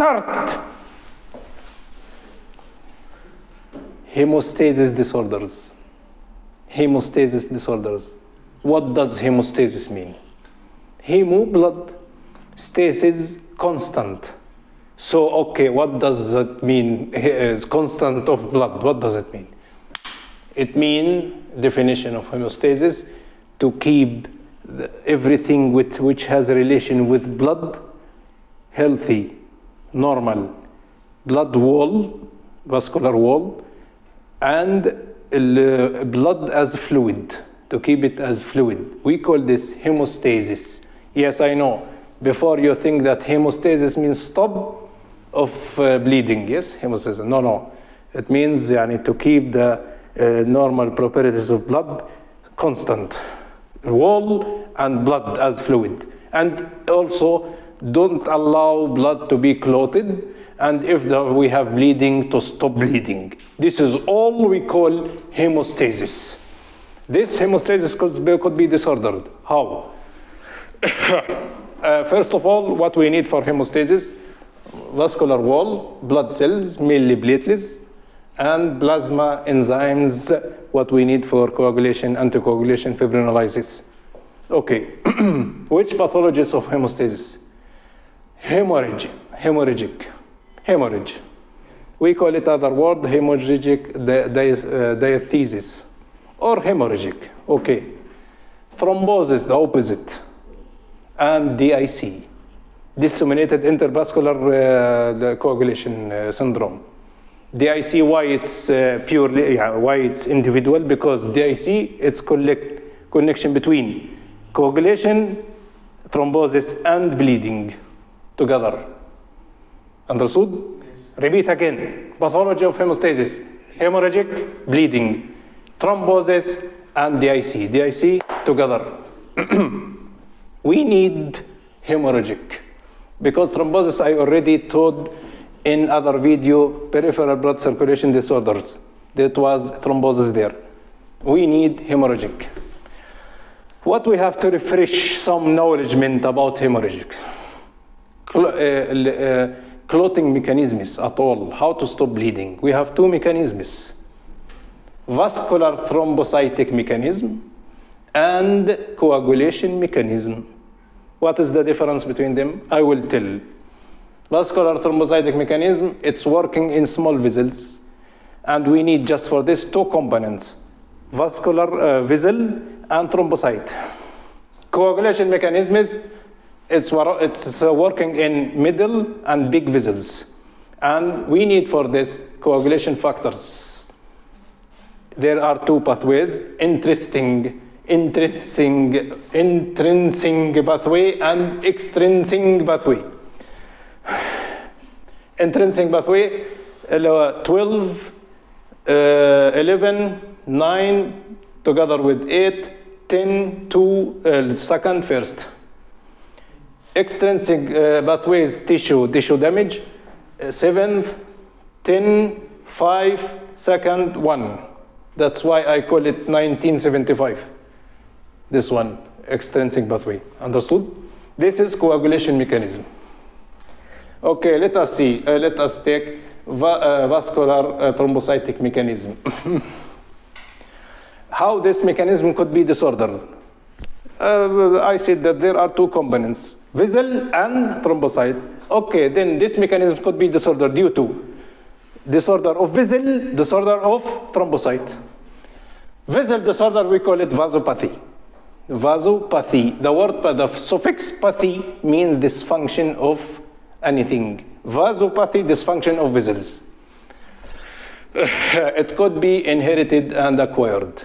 Start. Hemostasis disorders. Hemostasis disorders. What does hemostasis mean? Hemo, blood, stasis, constant. So, okay, what does that mean? Is uh, constant of blood. What does it mean? It means definition of hemostasis to keep everything with, which has relation with blood healthy, normal, blood wall, vascular wall, and blood as fluid, to keep it as fluid. We call this hemostasis. Yes, I know. Before you think that hemostasis means stop of uh, bleeding, yes, hemostasis. No, no. It means yani, to keep the uh, normal properties of blood constant, wall and blood as fluid. And also, don't allow blood to be clotted and if we have bleeding to stop bleeding. This is all we call hemostasis. This hemostasis could be, could be disordered. How? Uh, first of all what we need for hemostasis vascular wall blood cells mainly platelets and plasma enzymes what we need for coagulation anticoagulation fibrinolysis. Okay which pathologies of hemostasis hemorrhage, hemorrhagic, hemorrhage. We call it other word hemorrhagic uh, diathesis or hemorrhagic. Okay. Thrombosis, the opposite, and DIC, disseminated intravascular uh, coagulation uh, syndrome. DIC, why it's uh, purely, why it's individual? Because DIC, it's collect, connection between coagulation, thrombosis, and bleeding together. Understood? Repeat again. Pathology of hemostasis, hemorrhagic, bleeding, thrombosis, and DIC. DIC together. we need hemorrhagic because thrombosis I already told in other video peripheral blood circulation disorders. That was thrombosis there. We need hemorrhagic. What we have to refresh some knowledgement about hemorrhagic. Uh, uh, clotting mechanisms at all, how to stop bleeding. We have two mechanisms vascular thrombocytic mechanism and coagulation mechanism. What is the difference between them? I will tell. Vascular thrombocytic mechanism, it's working in small vessels, and we need just for this two components vascular uh, vessel and thrombocyte. Coagulation mechanism is it's, it's working in middle and big vessels. And we need for this coagulation factors. There are two pathways, interesting, interesting, intrinsic pathway and extrinsic pathway. Intrinsic pathway, uh, 12, uh, 11, 9, together with 8, 10, 2, uh, second, first extrinsic uh, pathways tissue tissue damage. Uh, seventh 10 5 second 1 that's why i call it 1975 this one extrinsic pathway. Understood? This is coagulation mechanism. Okay let us see. Uh, let us take va- uh, vascular uh, thrombocytic mechanism. How this mechanism could be disordered? Uh, I said that there are two components, vessel and thrombocyte. Okay, then this mechanism could be disorder due to disorder of vessel, disorder of thrombocyte. Vessel disorder, we call it vasopathy. Vasopathy. The word, the suffix pathy means dysfunction of anything. Vasopathy, dysfunction of vessels. it could be inherited and acquired.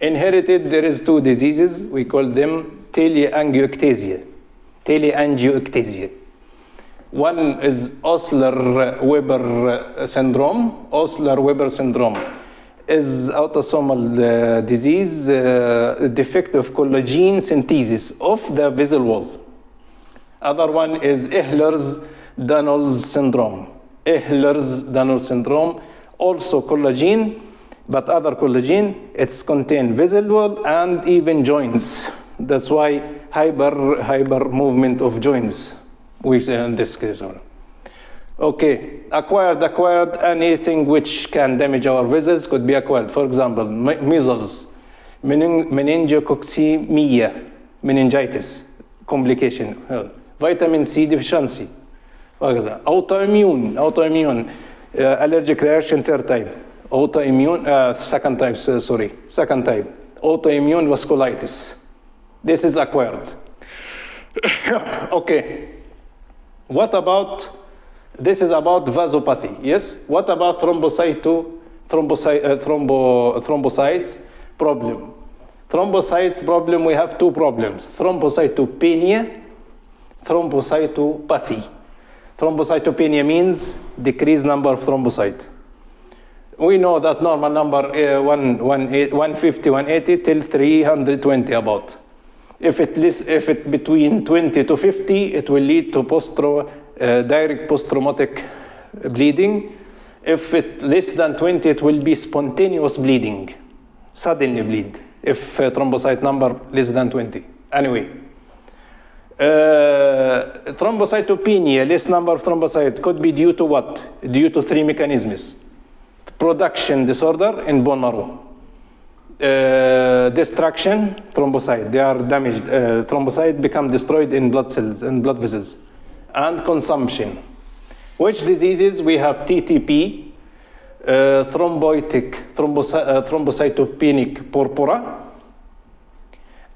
Inherited, there is two diseases. We call them teleangioectasia. Teleangioectasia. One is Osler-Weber syndrome. Osler-Weber syndrome is autosomal uh, disease, uh, defect of collagen synthesis of the vessel wall. Other one is Ehlers-Danlos syndrome. Ehlers-Danlos syndrome, also collagen, but other collagen, it's contain vessel wall and even joints. That's why hyper hyper movement of joints which in this case. Okay, acquired, acquired, anything which can damage our vessels could be acquired. For example, me- measles, mening- meningococcemia, meningitis, complication, uh, vitamin C deficiency, autoimmune, autoimmune, uh, allergic reaction third type, autoimmune, uh, second type, uh, sorry, second type, autoimmune vasculitis. This is acquired. okay. What about, this is about vasopathy, yes? What about thrombocyto, thrombocy, uh, thrombo, thrombocytes problem? Thrombocyte problem, we have two problems, thrombocytopenia, thrombocytopathy. Thrombocytopenia means decreased number of thrombocyte. We know that normal number uh, one, one, eight, 150, 180 till 320 about. If it, lis- if it between 20 to 50, it will lead to post uh, direct post-traumatic bleeding. If it less than 20, it will be spontaneous bleeding, suddenly bleed. If uh, thrombocyte number less than 20. Anyway, uh, thrombocytopenia, less number of thrombocyte, could be due to what? Due to three mechanisms. Production disorder in bone marrow. Uh, destruction, thrombocyte, they are damaged. Uh, thrombocyte become destroyed in blood cells, in blood vessels. And consumption. Which diseases? We have TTP, uh, thrombotic, thrombocy- uh, thrombocytopenic purpura,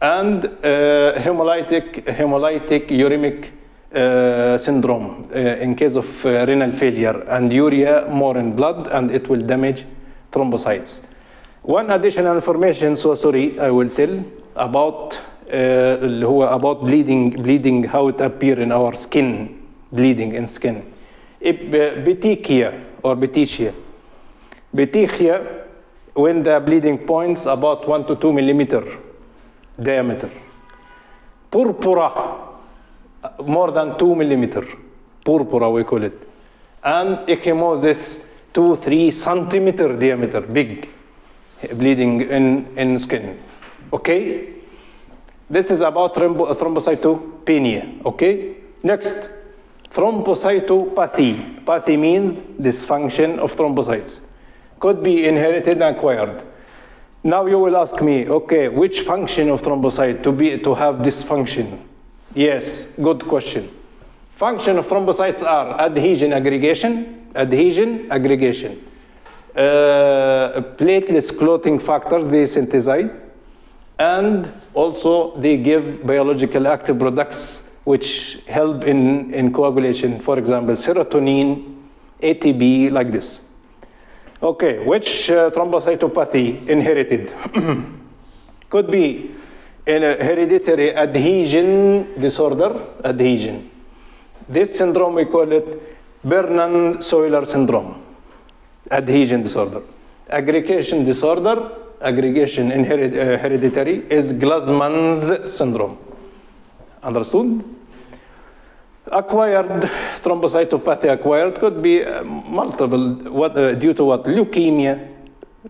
and uh, hemolytic, hemolytic uremic uh, syndrome uh, in case of uh, renal failure and urea more in blood and it will damage thrombocytes. One additional information, so sorry, I will tell about uh, اللي هو about bleeding, bleeding, how it appear in our skin, bleeding in skin. If, uh, Petechia or petechia. Petechia, when the bleeding points about one to two millimeter diameter. Purpura, more than two millimeter. Purpura, we call it. And ecchymosis, two, three centimeter diameter, big bleeding in, in skin. Okay? This is about thrombo- thrombocytopenia. Okay? Next, thrombocytopathy. Pathy means dysfunction of thrombocytes. Could be inherited and acquired. Now you will ask me, okay, which function of thrombocyte to be to have dysfunction? Yes, good question. Function of thrombocytes are adhesion aggregation, adhesion aggregation, uh, platelets clotting factors they synthesize, and also they give biological active products which help in, in coagulation. For example, serotonin, ATP, like this. Okay, which uh, thrombocytopathy inherited? Could be in a hereditary adhesion disorder, adhesion. This syndrome, we call it Bernard-Soulier syndrome, adhesion disorder. Aggregation disorder, aggregation inherit, uh, hereditary, is Glanzmann's syndrome. Understood? Acquired thrombocytopathy acquired could be uh, multiple, what, uh, due to what? Leukemia,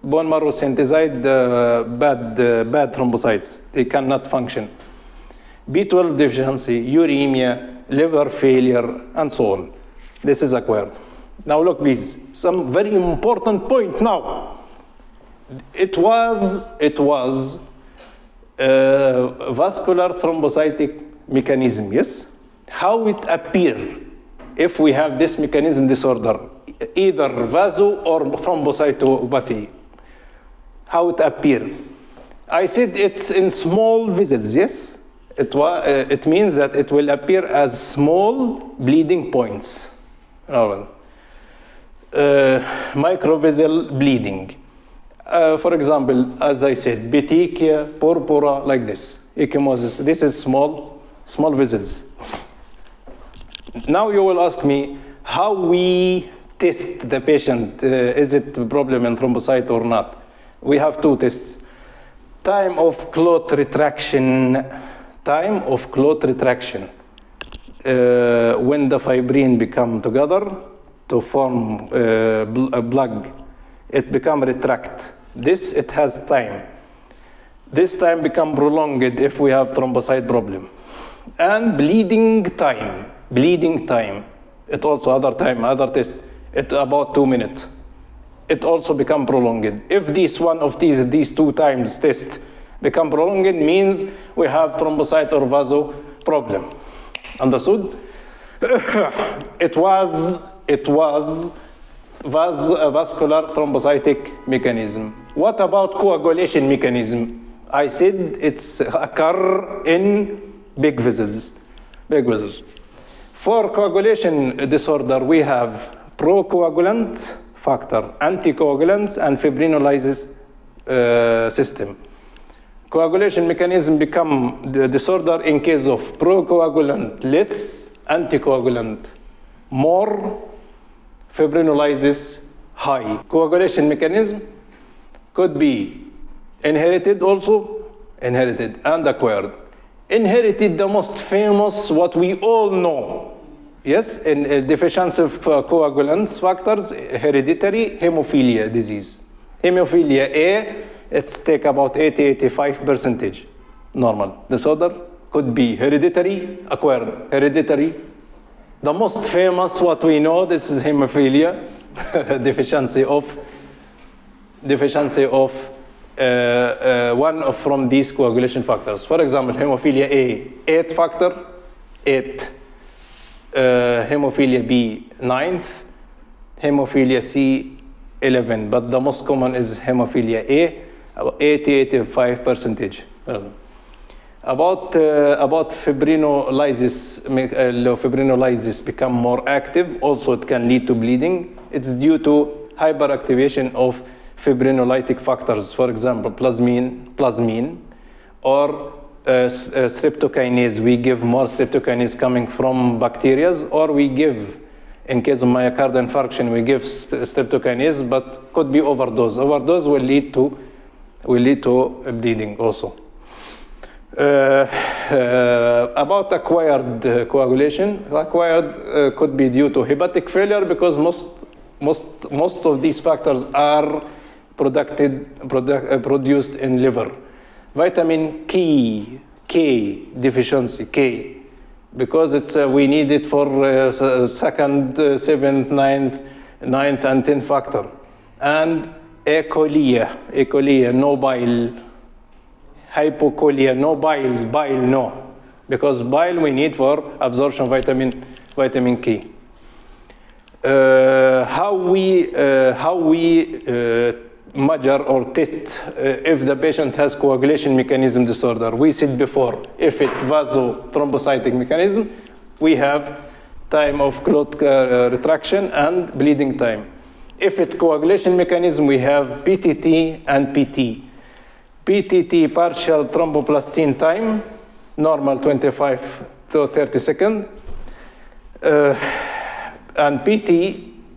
bone marrow synthesized uh, bad, uh, bad thrombocytes. They cannot function. B12 deficiency, uremia, liver failure, and so on. This is acquired. Now look, please, some very important point now. It was, it was uh, vascular thrombocytic mechanism, yes? How it appear if we have this mechanism disorder, either vaso or thrombocytopathy. How it appear? I said it's in small vessels, yes? It, wa- uh, it means that it will appear as small bleeding points. All right. Uh, microvessel bleeding. Uh, for example, as I said, petechia, purpura, like this, ecchymosis. This is small, small vessels. Now you will ask me how we test the patient. Uh, is it a problem in thrombocyte or not? We have two tests. Time of clot retraction. Time of clot retraction. Uh, when the fibrin become together to form uh, a plug, it become retract. This it has time. This time become prolonged if we have thrombocyte problem. And bleeding time, bleeding time. It also other time, other test, it about two minutes. It also become prolonged. If this one of these, these two times test become prolonged, means we have thrombocyte or vaso problem. Understood? it was, it was vas, vascular thrombocytic mechanism. What about coagulation mechanism? I said it's occur in big vessels, big vessels. For coagulation disorder, we have procoagulant factor, anticoagulants, and fibrinolysis uh, system. Coagulation mechanism become the disorder in case of procoagulant less, anticoagulant more, fibrinolysis high. Coagulation mechanism could be inherited also, inherited and acquired. Inherited, the most famous, what we all know. Yes, in uh, deficiency of uh, coagulants factors, hereditary hemophilia disease. Hemophilia A, it's take about 80-85 percentage normal. Disorder could be hereditary, acquired, hereditary. The most famous, what we know, this is hemophilia, deficiency of, deficiency of uh, uh, one of from these coagulation factors. For example, hemophilia A, 8 factor, 8. Uh, hemophilia B, 9th. Hemophilia C, 11. But the most common is hemophilia A, 80-85 percentage. About, uh, about fibrinolysis, uh, fibrinolysis become more active. Also, it can lead to bleeding. It's due to hyperactivation of fibrinolytic factors, for example, plasmin, plasmine or uh, uh, streptokinase. We give more streptokinase coming from bacteria, or we give, in case of myocardial infarction, we give streptokinase, but could be overdose. Overdose will lead to will lead to bleeding also. Uh, uh, about acquired uh, coagulation, acquired could be due to hepatic failure because most most most of these factors are produced produ produced in liver. Vitamin K, K deficiency, K, because it's uh, we need it for uh, second, uh, seventh, ninth, ninth, and tenth factor, and acholia, acholia, no bile, hypocholia, no bile, bile, no, because bile we need for absorption vitamin, vitamin K. Uh, how we, uh, how we uh, measure or test uh, if the patient has coagulation mechanism disorder. We said before, if it vasothrombocytic mechanism, we have time of clot uh, retraction and bleeding time. If it coagulation mechanism, we have PTT and PT. PTT, partial thromboplastin time, normal 25 to 30 seconds. Uh, and PT,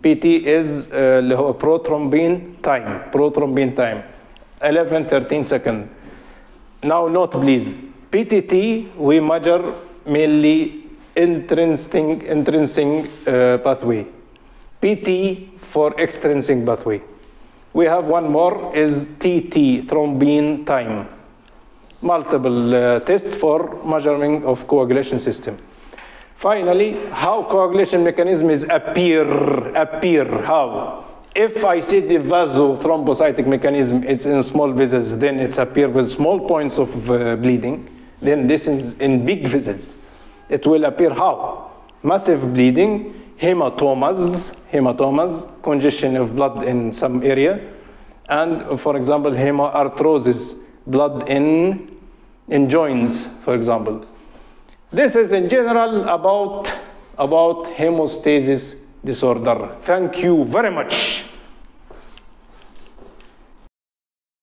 PT is اللي هو prothrombin time, prothrombin time, 11, 13 seconds. Now note please, PTT we measure mainly intrinsic, intrinsic uh, pathway. PT for extrinsic pathway. We have one more is TT, thrombin time. Multiple uh, tests for measuring of coagulation system. Finally, how coagulation mechanism is appear, appear, how? If I see the vasothrombocytic mechanism, it's in small vessels, then it's appear with small points of uh, bleeding. Then this is in big vessels. It will appear how? Massive bleeding, hematomas, hematomas, congestion of blood in some area, and for example, hemoarthrosis, blood in, in joints, for example. This is in general about, about hemostasis disorder. Thank you very much.